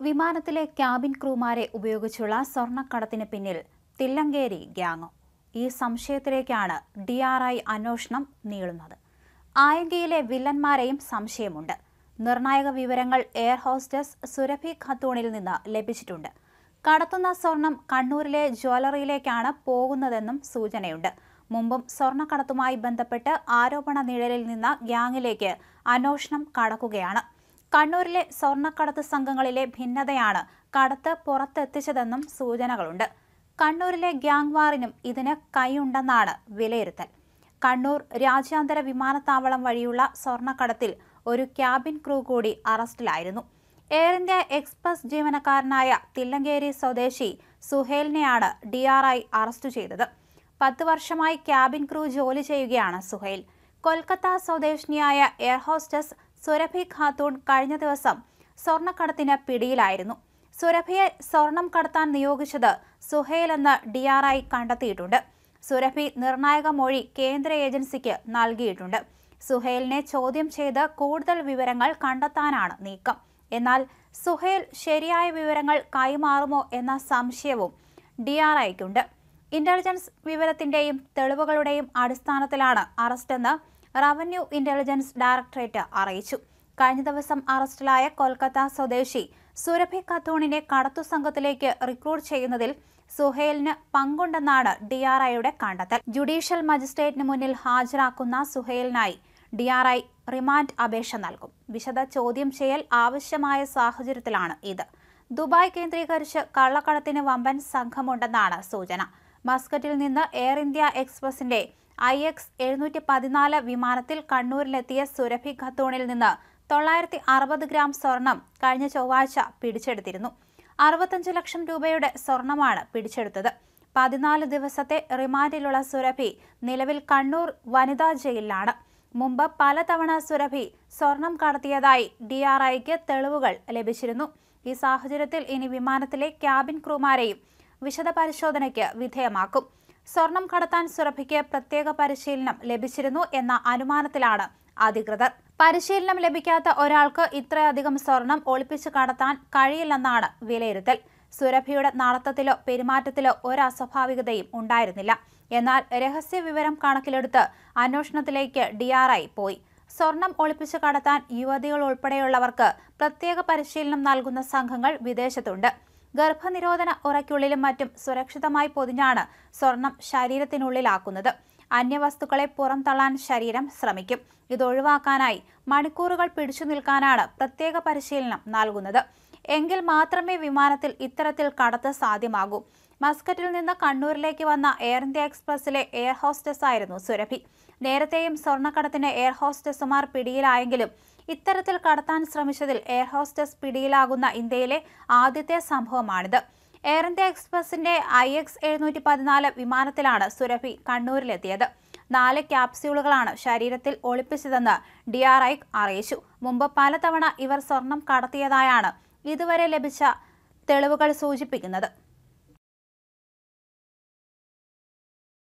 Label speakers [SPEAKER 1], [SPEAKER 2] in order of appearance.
[SPEAKER 1] വിമാനത്തിലെ ക്യാബിൻ ക്രൂമാരെ ഉപയോഗിച്ചുള്ള സ്വർണക്കടത്തിന് പിന്നിൽ തില്ലങ്കേരി ഗ്യാങ് ഈ സംശയത്തിലേക്കാണ് ഡി ആർ ഐ അന്വേഷണം നീളുന്നത്. ആയങ്കയിലെ വില്ലന്മാരെയും സംശയമുണ്ട്. നിർണായക വിവരങ്ങൾ എയർ ഹോസ്റ്റസ് സുരഭി ഖത്തൂണിൽ നിന്ന് ലഭിച്ചിട്ടുണ്ട്. കടത്തുന്ന സ്വർണം കണ്ണൂരിലെ ജ്വല്ലറിയിലേക്കാണ് പോകുന്നതെന്നും സൂചനയുണ്ട്. മുമ്പും സ്വർണക്കടത്തുമായി ബന്ധപ്പെട്ട് ആരോപണ നിഴലിൽ നിന്ന് ഗ്യാങ്ങിലേക്ക് അന്വേഷണം കടക്കുകയാണ്. കണ്ണൂരിലെ സ്വർണക്കടത്ത് സംഘങ്ങളിലെ ഭിന്നതയാണ് കടത്ത് പുറത്തെത്തിച്ചതെന്നും സൂചനകളുണ്ട്. കണ്ണൂരിലെ ഗ്യാങ് വാറിനും ഇതിന് കൈയുണ്ടെന്നാണ് വിലയിരുത്തൽ. കണ്ണൂർ രാജ്യാന്തര വിമാനത്താവളം വഴിയുള്ള സ്വർണക്കടത്തിൽ ഒരു ക്യാബിൻ ക്രൂ കൂടി അറസ്റ്റിലായിരുന്നു. എയർ ഇന്ത്യ എക്സ്പ്രസ് ജീവനക്കാരനായ തില്ലങ്കേരി സ്വദേശി സുഹേലിനെയാണ് ഡി ആർ ഐ അറസ്റ്റ് ചെയ്തത്. പത്ത് വർഷമായി ക്യാബിൻ ക്രൂ ജോലി ചെയ്യുകയാണ് സുഹേൽ. കൊൽക്കത്ത സ്വദേശിനിയായ എയർ ഹോസ്റ്റസ് സുരഭി ഖാത്തൂൺ കഴിഞ്ഞ ദിവസം സ്വർണക്കടത്തിന് പിടിയിലായിരുന്നു. സുരഭിയെ സ്വർണം കടത്താൻ നിയോഗിച്ചത് സുഹേൽ എന്ന ഡി ആർ ഐ കണ്ടെത്തിയിട്ടുണ്ട്. സുരഭി നിർണായക മൊഴി കേന്ദ്ര ഏജൻസിക്ക് നൽകിയിട്ടുണ്ട്. സുഹേലിനെ ചോദ്യം ചെയ്ത് കൂടുതൽ വിവരങ്ങൾ കണ്ടെത്താനാണ് നീക്കം. എന്നാൽ സുഹേൽ ശരിയായ വിവരങ്ങൾ കൈമാറുമോ എന്ന സംശയവും ഡി ആർ ഐക്കുണ്ട് ഇന്റലിജൻസ് വിവരത്തിന്റെയും തെളിവുകളുടെയും അടിസ്ഥാനത്തിലാണ് അറസ്റ്റെന്ന് റവന്യൂ ഇന്റലിജൻസ് ഡയറക്ടറേറ്റ് അറിയിച്ചു. കഴിഞ്ഞ ദിവസം അറസ്റ്റിലായ കൊൽക്കത്ത സ്വദേശി സുരഭി കത്തോണിനെ കടത്തു സംഘത്തിലേക്ക് റിക്രൂട്ട് ചെയ്യുന്നതിൽ സുഹേലിന് പങ്കുണ്ടെന്നാണ് ഡി ആർ ഐയുടെ കണ്ടെത്തൽ. ജുഡീഷ്യൽ മജിസ്ട്രേറ്റിന് മുന്നിൽ ഹാജരാക്കുന്ന സുഹേലിനായി ഡി ആർ ഐ റിമാൻഡ് അപേക്ഷ നൽകും. വിശദ ചോദ്യം ചെയ്യൽ ആവശ്യമായ സാഹചര്യത്തിലാണ് ഇത്. ദുബായ് കേന്ദ്രീകരിച്ച് കള്ളക്കടത്തിന് വമ്പൻ സംഘമുണ്ടെന്നാണ് സൂചന. മസ്കറ്റിൽ നിന്ന് എയർ ഇന്ത്യ എക്സ്പ്രസിന്റെ ഐ എക്സ് എഴുന്നൂറ്റി പതിനാല് വിമാനത്തിൽ കണ്ണൂരിലെത്തിയ സുരഭി ഖത്തൂണിൽ നിന്ന് തൊള്ളായിരത്തി അറുപത് ഗ്രാം സ്വർണം കഴിഞ്ഞ ചൊവ്വാഴ്ച പിടിച്ചെടുത്തിരുന്നു. അറുപത്തഞ്ച് ലക്ഷം രൂപയുടെ സ്വർണമാണ് പിടിച്ചെടുത്തത്. പതിനാല് ദിവസത്തെ റിമാൻഡിലുള്ള സുരഭി നിലവിൽ കണ്ണൂർ വനിതാ ജയിലിലാണ്. മുമ്പ് പലതവണ സുരഭി സ്വർണം കടത്തിയതായി ഡി ആർ ഐക്ക് തെളിവുകൾ ലഭിച്ചിരുന്നു. ഈ സാഹചര്യത്തിൽ ഇനി വിമാനത്തിലെ ക്യാബിൻ ക്രൂമാരെയും വിശദ പരിശോധനയ്ക്ക് വിധേയമാക്കും. സ്വർണം കടത്താൻ സുരഭിക്ക് പ്രത്യേക പരിശീലനം ലഭിച്ചിരുന്നു എന്ന അനുമാനത്തിലാണ് അധികൃതർ. പരിശീലനം ലഭിക്കാത്ത ഒരാൾക്ക് ഇത്രയധികം സ്വർണം ഒളിപ്പിച്ച് കടത്താൻ കഴിയില്ലെന്നാണ് വിലയിരുത്തൽ. സുരഭിയുടെ നടത്തത്തിലോ പെരുമാറ്റത്തിലോ ഒരു അസ്വാഭാവികതയും ഉണ്ടായിരുന്നില്ല. എന്നാൽ രഹസ്യ വിവരം കണക്കിലെടുത്ത് അന്വേഷണത്തിലേക്ക് ഡിആർഐ പോയി. സ്വർണം ഒളിപ്പിച്ച് കടത്താൻ യുവതികൾ ഉൾപ്പെടെയുള്ളവർക്ക് പ്രത്യേക പരിശീലനം നൽകുന്ന സംഘങ്ങൾ വിദേശത്തുണ്ട്. ഗർഭനിരോധന ഉറയ്ക്കുള്ളിലും മറ്റും സുരക്ഷിതമായി പൊതിഞ്ഞാണ് സ്വർണം ശരീരത്തിനുള്ളിലാക്കുന്നത്. അന്യവസ്തുക്കളെ പുറം തള്ളാൻ ശരീരം ശ്രമിക്കും. ഇതൊഴിവാക്കാനായി മണിക്കൂറുകൾ പിടിച്ചു നിൽക്കാനാണ് പ്രത്യേക പരിശീലനം നൽകുന്നത്. എങ്കിൽ മാത്രമേ വിമാനത്തിൽ ഇത്തരത്തിൽ കടത്ത് സാധ്യമാകൂ. മസ്കറ്റിൽ നിന്ന് കണ്ണൂരിലേക്ക് വന്ന എയർ ഇന്ത്യ എക്സ്പ്രസിലെ എയർ ഹോസ്റ്റസ് ആയിരുന്നു സുരഭി. നേരത്തെയും സ്വർണക്കടത്തിന് എയർ ഹോസ്റ്റസുമാർ പിടിയിലായെങ്കിലും ഇത്തരത്തിൽ കടത്താൻ ശ്രമിച്ചതിൽ എയർ ഹോസ്റ്റസ് പിടിയിലാകുന്ന ഇന്ത്യയിലെ ആദ്യത്തെ സംഭവമാണിത്. എയർ ഇന്ത്യ എക്സ്പ്രസിന്റെ ഐ എക്സ് എഴുന്നൂറ്റി പതിനാല് വിമാനത്തിലാണ് സുരഭി കണ്ണൂരിലെത്തിയത്. നാല് ക്യാപ്സ്യൂളുകളാണ് ശരീരത്തിൽ ഒളിപ്പിച്ചതെന്ന് ഡി ആർ ഐ അറിയിച്ചു. മുമ്പ് പലതവണ ഇവർ സ്വർണം കടത്തിയതായാണ് ഇതുവരെ ലഭിച്ച തെളിവുകൾ സൂചിപ്പിക്കുന്നത്.